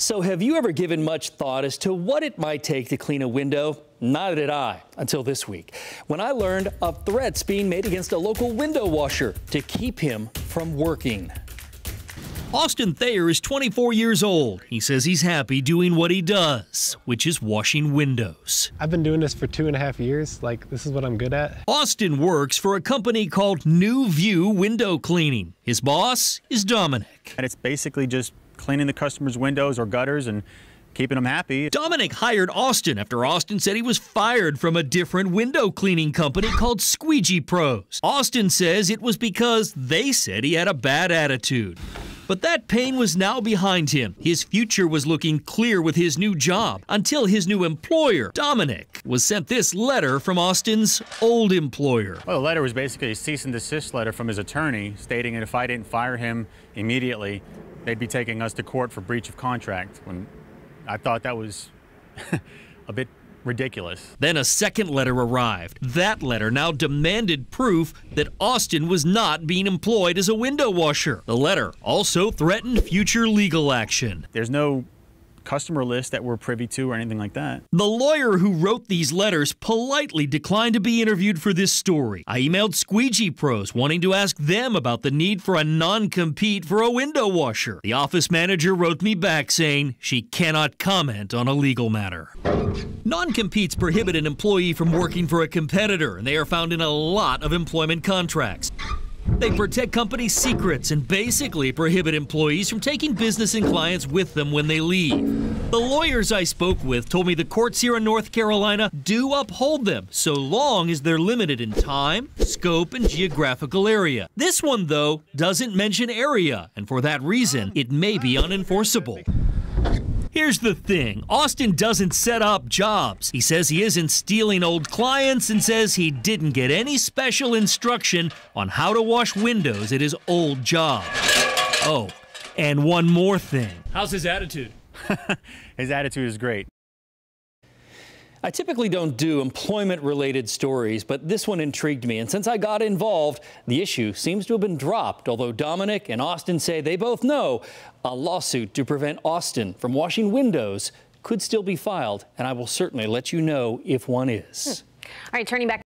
So, have you ever given much thought as to what it might take to clean a window? Neither did I until this week when I learned of threats being made against a local window washer to keep him from working. Austin Thayer is 24 years old. He says he's happy doing what he does, which is washing windows. I've been doing this for two and a half years. Like, this is what I'm good at. Austin works for a company called New View Window Cleaning. His boss is Dominic. And it's basically just cleaning the customers' windows or gutters and keeping them happy. Dominic hired Austin after Austin said he was fired from a different window cleaning company called Squeegee Pros. Austin says it was because they said he had a bad attitude. But that pain was now behind him. His future was looking clear with his new job until his new employer, Dominic, was sent this letter from Austin's old employer. Well, the letter was basically a cease and desist letter from his attorney stating that if I didn't fire him immediately, they'd be taking us to court for breach of contract. When I thought that was a bit ridiculous. Then a second letter arrived. That letter now demanded proof that Austin was not being employed as a window washer. The letter also threatened future legal action. There's no customer list that we're privy to or anything like that. The lawyer who wrote these letters politely declined to be interviewed for this story. I emailed Squeegee Pros wanting to ask them about the need for a non compete for a window washer. The office manager wrote me back saying she cannot comment on a legal matter. Non competes prohibit an employee from working for a competitor, and they are found in a lot of employment contracts. They protect company secrets and basically prohibit employees from taking business and clients with them when they leave. The lawyers I spoke with told me the courts here in North Carolina do uphold them so long as they're limited in time, scope, and geographical area. This one, though, doesn't mention area, and for that reason, it may be unenforceable. Here's the thing Austin doesn't set up jobs. He says he isn't stealing old clients and says he didn't get any special instruction on how to wash windows at his old job. Oh, and one more thing. How's his attitude? his attitude is great. I typically don't do employment related stories, but this one intrigued me. And since I got involved, the issue seems to have been dropped. Although Dominic and Austin say they both know a lawsuit to prevent Austin from washing windows could still be filed. And I will certainly let you know if one is. Hmm. All right, turning back.